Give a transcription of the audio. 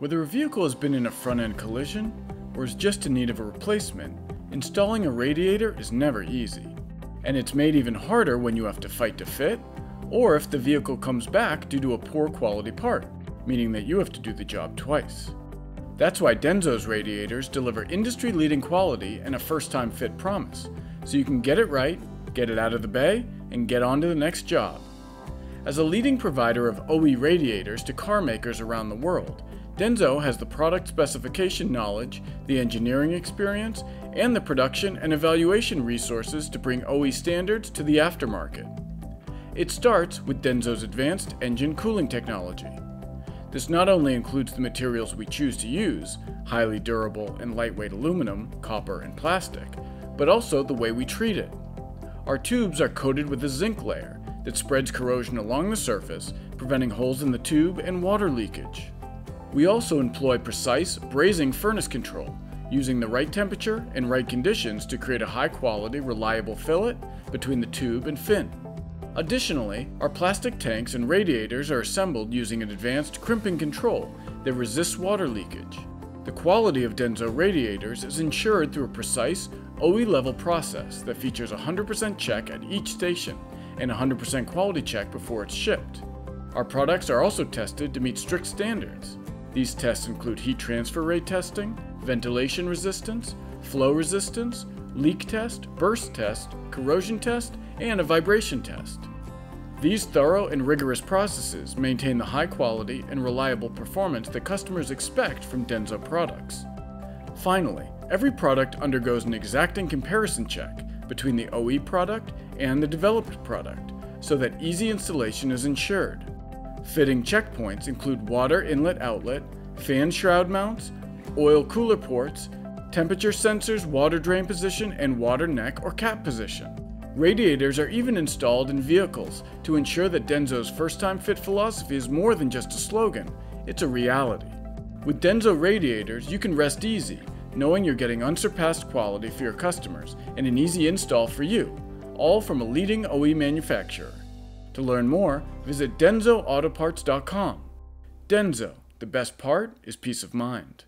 Whether a vehicle has been in a front end collision or is just in need of a replacement, installing a radiator is never easy. And it's made even harder when you have to fight to fit, or if the vehicle comes back due to a poor quality part, meaning that you have to do the job twice. That's why Denso's radiators deliver industry leading quality and a first time fit promise, so you can get it right, get it out of the bay, and get on to the next job. As a leading provider of OE radiators to car makers around the world, Denso has the product specification knowledge, the engineering experience, and the production and evaluation resources to bring OE standards to the aftermarket. It starts with Denso's advanced engine cooling technology. This not only includes the materials we choose to use, highly durable and lightweight aluminum, copper, and plastic, but also the way we treat it. Our tubes are coated with a zinc layer that spreads corrosion along the surface, preventing holes in the tube and water leakage. We also employ precise brazing furnace control, using the right temperature and right conditions to create a high quality, reliable fillet between the tube and fin. Additionally, our plastic tanks and radiators are assembled using an advanced crimping control that resists water leakage. The quality of Denso radiators is ensured through a precise OE level process that features 100% check at each station and 100% quality check before it's shipped. Our products are also tested to meet strict standards, these tests include heat transfer rate testing, ventilation resistance, flow resistance, leak test, burst test, corrosion test, and a vibration test. These thorough and rigorous processes maintain the high quality and reliable performance that customers expect from Denso products. Finally, every product undergoes an exacting comparison check between the OE product and the developed product so that easy installation is ensured. Fitting checkpoints include water inlet outlet, fan shroud mounts, oil cooler ports, temperature sensors, water drain position, and water neck or cap position. Radiators are even installed in vehicles to ensure that Denso's first time fit philosophy is more than just a slogan, it's a reality. With Denso radiators, you can rest easy, knowing you're getting unsurpassed quality for your customers and an easy install for you, all from a leading OE manufacturer. To learn more, visit DensoAutoparts.com. Denso, the best part is peace of mind.